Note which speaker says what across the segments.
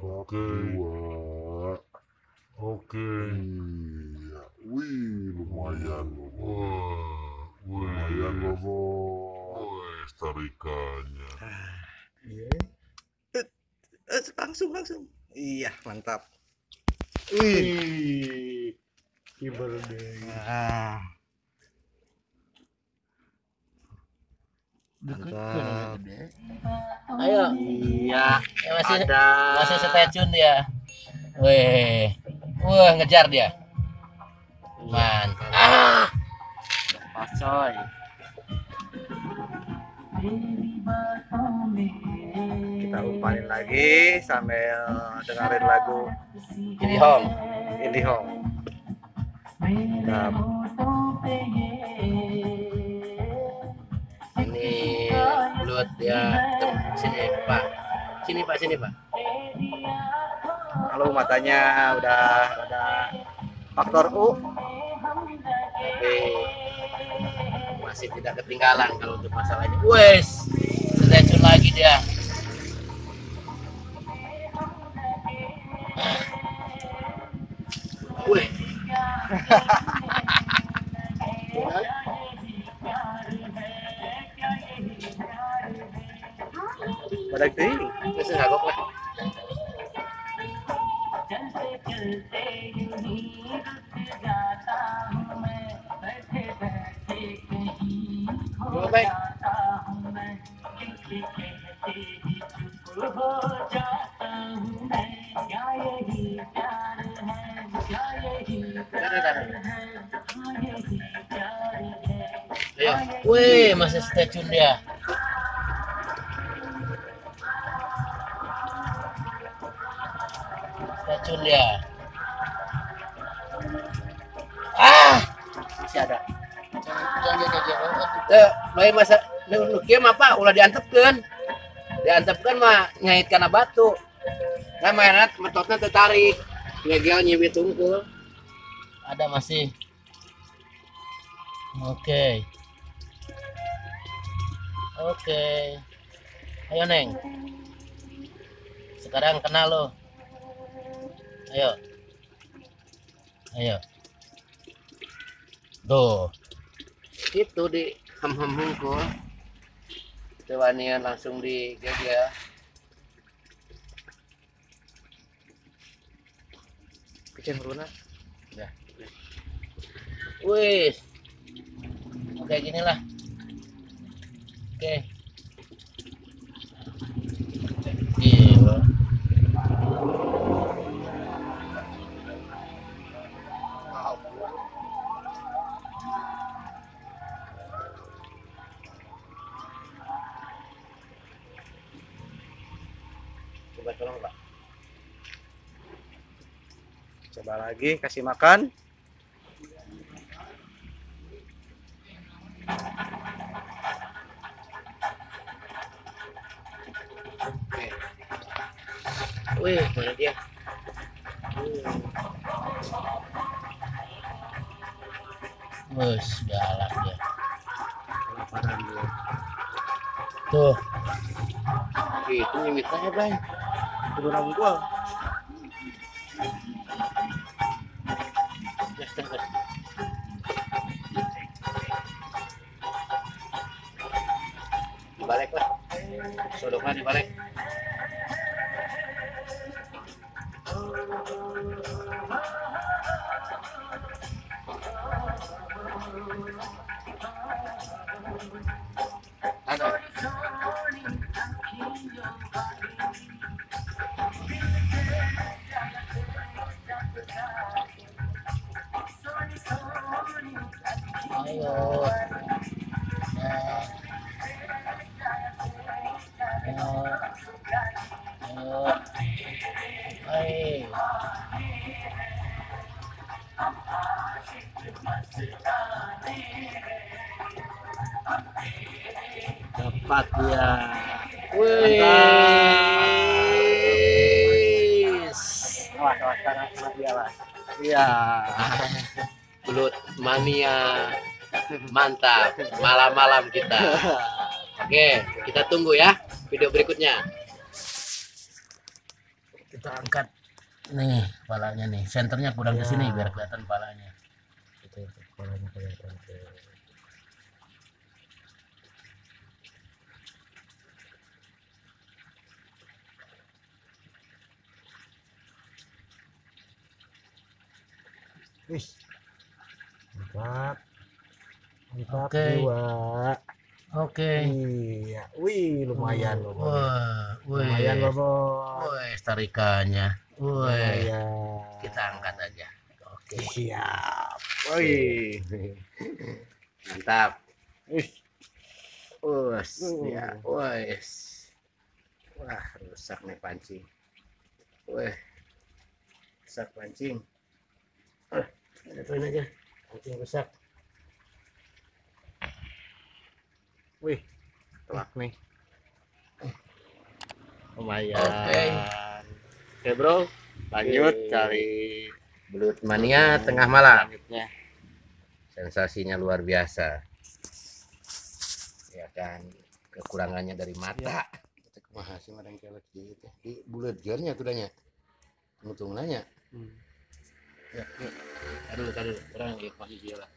Speaker 1: Oke.
Speaker 2: Dua.
Speaker 1: Oke.
Speaker 2: Iya. Wih, lumayan loh.
Speaker 1: Wah.
Speaker 2: Lumayan loh,
Speaker 1: Wih.
Speaker 2: Bos.
Speaker 1: Wih, tarikannya.
Speaker 3: Eh, langsung langsung. Iya, mantap.
Speaker 4: Wih. Kiberdeng.
Speaker 3: Nah,
Speaker 4: Deket
Speaker 3: Mantap.
Speaker 4: kan.
Speaker 5: Ayo.
Speaker 3: iya.
Speaker 5: Ya, masih
Speaker 3: Ada.
Speaker 5: masih stay tune dia. Weh. Wah, ngejar dia. Man. Ah.
Speaker 3: Pasoy. Kita umpanin lagi sambil dengerin lagu
Speaker 5: Jadi home.
Speaker 3: Indie Home. Mantap.
Speaker 5: Ini belut ya. Sini, Pak. Sini, Pak, sini, Pak.
Speaker 3: Kalau matanya udah ada faktor U.
Speaker 5: Tapi masih tidak ketinggalan kalau untuk masalahnya. Wes, stay tune lagi dia. Wih, wih masih stay tune dia. Stay tune dia. Ah,
Speaker 3: Masih ada.
Speaker 5: Tuh, bayi masa nu nu kieu mah apa ulah diantepkeun. Diantepkeun mah nyait kana batu. Nah, mainat metotna teu tarik. Ngegel nyibit tungkul. Ada masih. Oke. Oke. Ayo, Neng. Sekarang kena lo. Ayo. Ayo. Tuh itu di ham ham hungkul Tewanian langsung di gegel
Speaker 3: Kecil runa.
Speaker 5: wih oke gini lah oke gila coba tolong pak
Speaker 3: Coba lagi kasih makan.
Speaker 5: Wih, mana dia? Wih, galak dia.
Speaker 3: Kelaparan dia.
Speaker 5: Tuh. Itu nyimitnya, Bang.
Speaker 3: Kudu nangkul.
Speaker 5: Gas, Dapat ya. Wih.
Speaker 3: Awas, awas, dia.
Speaker 5: Iya. Belut mania. Mantap. Malam-malam kita. Oke, kita tunggu ya video berikutnya. kita angkat nih palanya nih senternya kurang ke sini biar kelihatan palanya
Speaker 4: Itu itu kepalanya kelihatan tuh. Wih. Mantap.
Speaker 5: Oke.
Speaker 4: jiwa.
Speaker 5: oke
Speaker 4: Iya. Wih, lumayan loh.
Speaker 5: Wah wih
Speaker 4: Lumayan loh, Bos.
Speaker 5: wih tarikannya wih kita angkat aja oke
Speaker 4: Siap. Wih.
Speaker 5: mantap
Speaker 4: Wih.
Speaker 5: Wes,
Speaker 4: Uh.
Speaker 5: ya, wes. Wah, rusak nih pancing. Weh, rusak pancing. Ah, jatuhin aja. Pancing rusak.
Speaker 4: Wih. Telak nih. Lumayan.
Speaker 5: Oke.
Speaker 4: Oke, Bro. Lanjut
Speaker 5: Oke.
Speaker 4: cari
Speaker 5: Belut mania tengah malam.
Speaker 4: selanjutnya.
Speaker 5: Sensasinya luar biasa. Ya kan, kekurangannya dari mata. Kita kumaha sih madang kelek gitu. Di bulat jarnya tuh danya. Mutung nanya.
Speaker 4: Hmm.
Speaker 5: Ya, ya. Aduh, aduh, orang ya masih lah.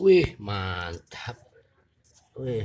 Speaker 5: Wih, mantap. Wih.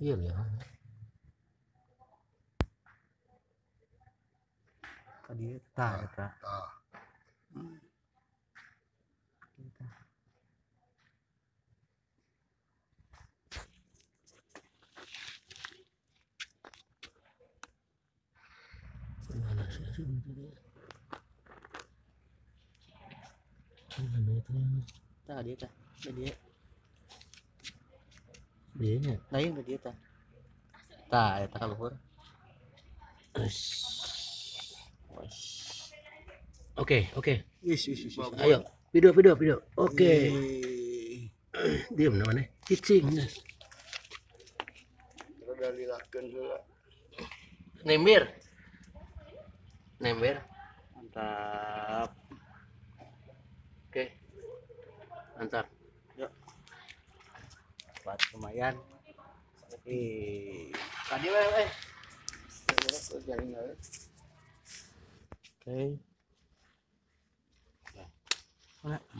Speaker 5: Iya ya.
Speaker 4: Tadi tah eta.
Speaker 5: Dia?
Speaker 4: Dia dia. Lain dia kaluhur.
Speaker 5: Oke, oke. Ayo, video, video, video. Oke. Diam namanya. Cicing.
Speaker 4: Udah
Speaker 5: Nembir.
Speaker 4: Mantap.
Speaker 5: Oke. Mantap.
Speaker 4: Buat lumayan. Eh.
Speaker 5: Tadi weh.
Speaker 4: Oke.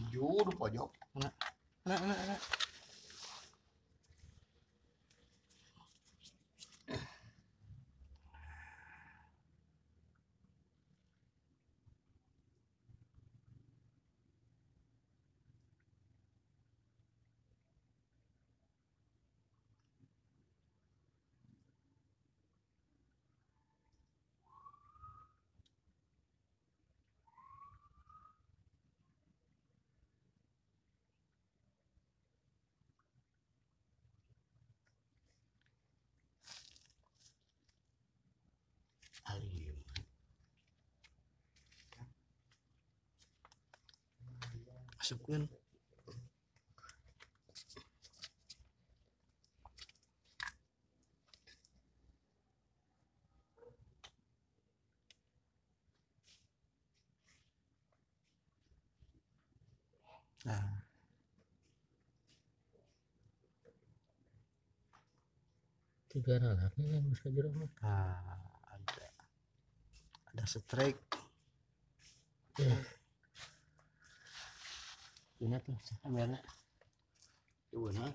Speaker 5: Jauh di pojok.
Speaker 4: Anak, anak, anak.
Speaker 5: Alim.
Speaker 4: Masukin. Nah,
Speaker 5: Tiga ralaknya yang bisa jeruk mah.
Speaker 4: nah, ada ada strike.
Speaker 5: Ini tuh, kameranya. Coba nah.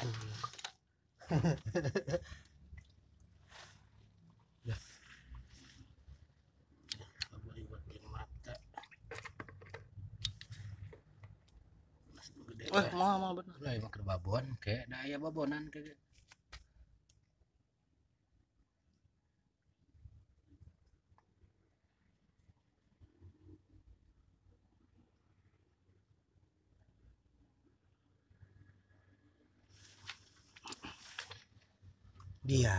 Speaker 4: Wah,
Speaker 5: daya babonan kayak.
Speaker 4: Dia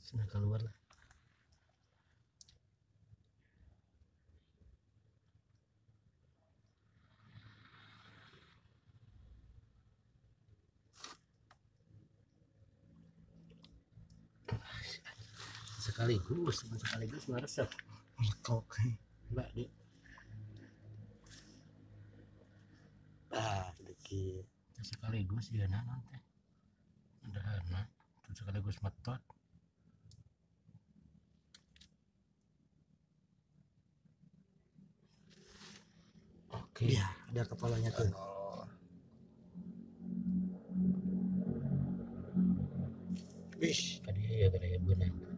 Speaker 5: Sana keluar lah. Sekaligus. Sekaligus meresep
Speaker 4: lekok
Speaker 5: mbak di
Speaker 4: ah dikit
Speaker 5: sekaligus ya nanti. Ada anak terus sekaligus metot. Oke.
Speaker 4: Iya ada kepalanya tuh. Wish.
Speaker 5: tadi ya tadi ya benar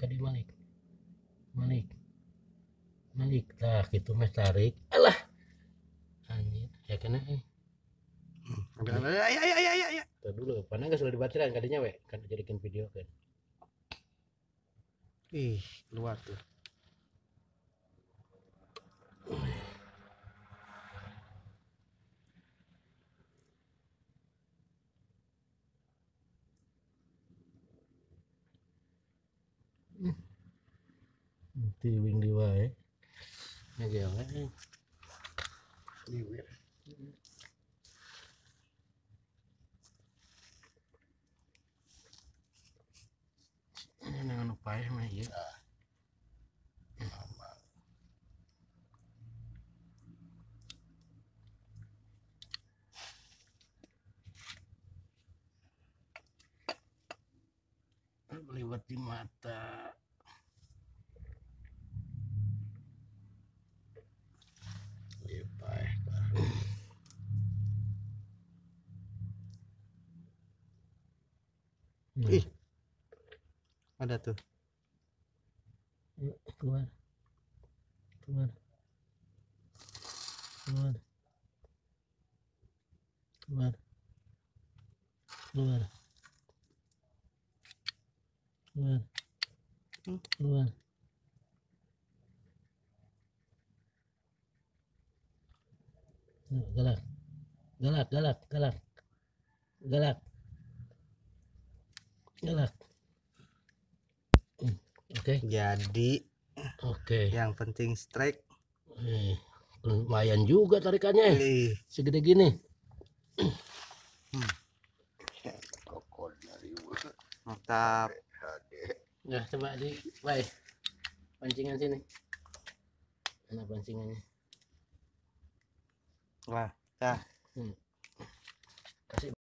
Speaker 5: tadi Malik. Malik. Malik lah gitu mas tarik. Alah. Anjir ya kena eh?
Speaker 4: Ada, ada, ya, ya, ya, ya, ya.
Speaker 5: Tuh dulu mana nggak sudah dibacakan kadinya we kan jadikan video kan?
Speaker 4: Ih, keluar tuh.
Speaker 5: Wing di wae ya ya wae ini nang upaya mah ya Liwat di mata. Lipai.
Speaker 4: Ih. Ada tuh.
Speaker 5: Keluar. Keluar. Keluar. Keluar. Keluar. Keluar. Keluar. Galak. Galak, galak, galak. Galak. Galak. Hmm, Oke.
Speaker 4: Jadi
Speaker 5: Oke.
Speaker 4: yang penting strike.
Speaker 5: Eh, lumayan juga tarikannya.
Speaker 4: Ih,
Speaker 5: Segede gini.
Speaker 4: mantap.
Speaker 5: Nah, coba di baik. Pancingan sini. Mana pancingannya?
Speaker 4: Wah, dah.
Speaker 5: Hmm.